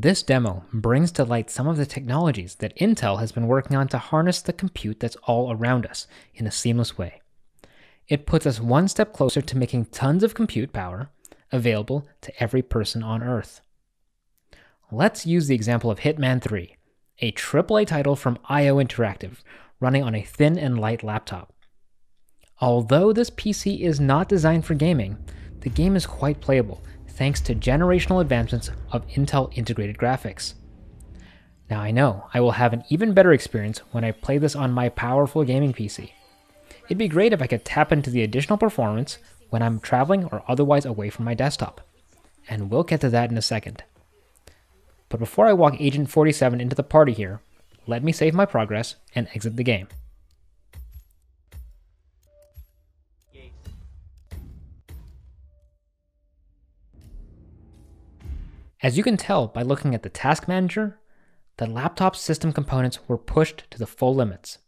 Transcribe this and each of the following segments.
This demo brings to light some of the technologies that Intel has been working on to harness the compute that's all around us in a seamless way. It puts us one step closer to making tons of compute power available to every person on Earth. Let's use the example of Hitman 3, a AAA title from IO Interactive running on a thin and light laptop. Although this PC is not designed for gaming, the game is quite playable thanks to generational advancements of Intel integrated graphics. Now I know I will have an even better experience when I play this on my powerful gaming PC. It'd be great if I could tap into the additional performance when I'm traveling or otherwise away from my desktop. And we'll get to that in a second. But before I walk Agent 47 into the party here, let me save my progress and exit the game. As you can tell by looking at the task manager, the laptop's system components were pushed to the full limits.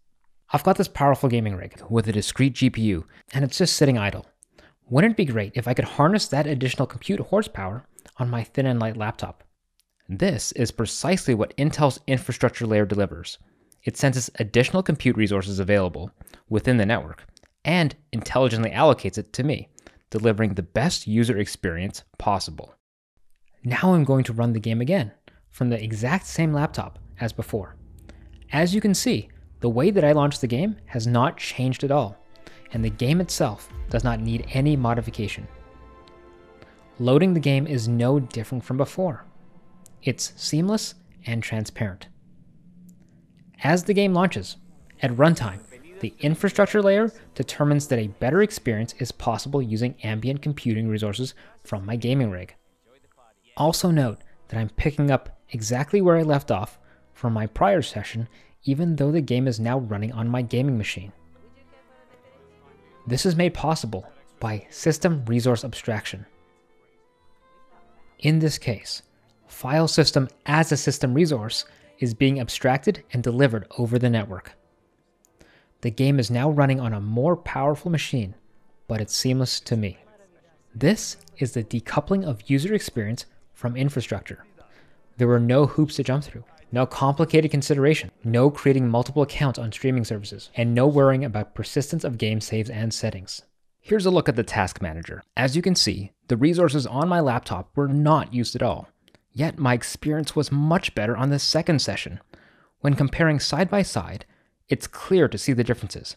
I've got this powerful gaming rig with a discrete GPU, and it's just sitting idle. Wouldn't it be great if I could harness that additional compute horsepower on my thin and light laptop? This is precisely what Intel's infrastructure layer delivers. It senses additional compute resources available within the network and intelligently allocates it to me, delivering the best user experience possible. Now I'm going to run the game again from the exact same laptop as before. As you can see, the way that I launched the game has not changed at all, and the game itself does not need any modification. Loading the game is no different from before. It's seamless and transparent. As the game launches, at runtime, the infrastructure layer determines that a better experience is possible using ambient computing resources from my gaming rig. Also note that I'm picking up exactly where I left off from my prior session even though the game is now running on my gaming machine. This is made possible by system resource abstraction. In this case, file system as a system resource is being abstracted and delivered over the network. The game is now running on a more powerful machine, but it's seamless to me. This is the decoupling of user experience from infrastructure. There were no hoops to jump through. No complicated consideration, no creating multiple accounts on streaming services, and no worrying about persistence of game saves and settings. Here's a look at the task manager. As you can see, the resources on my laptop were not used at all. Yet my experience was much better on the second session. When comparing side by side, it's clear to see the differences.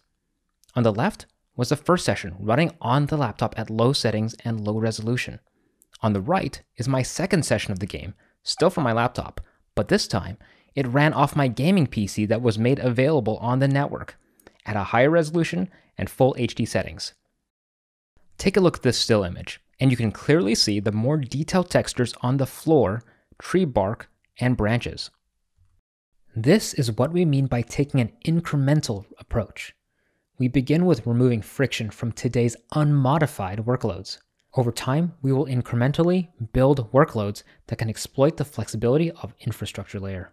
On the left was the first session running on the laptop at low settings and low resolution. On the right is my second session of the game, still from my laptop, but this time, it ran off my gaming PC that was made available on the network at a higher resolution and full HD settings. Take a look at this still image, and you can clearly see the more detailed textures on the floor, tree bark, and branches. This is what we mean by taking an incremental approach. We begin with removing friction from today's unmodified workloads. Over time, we will incrementally build workloads that can exploit the flexibility of infrastructure layer.